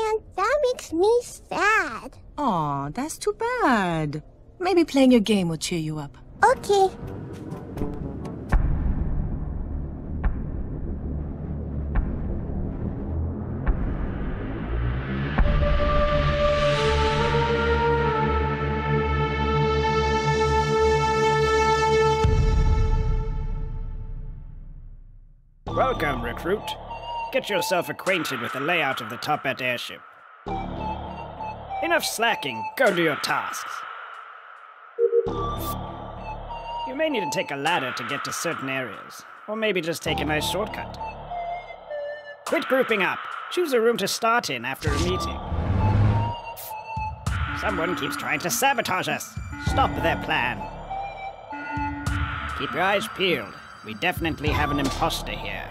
And that makes me sad. Aw, that's too bad. Maybe playing your game will cheer you up. Okay. Welcome, recruit. Get yourself acquainted with the layout of the Toppat airship. Enough slacking, go do your tasks. You may need to take a ladder to get to certain areas, or maybe just take a nice shortcut. Quit grouping up. Choose a room to start in after a meeting. Someone keeps trying to sabotage us. Stop their plan. Keep your eyes peeled. We definitely have an imposter here.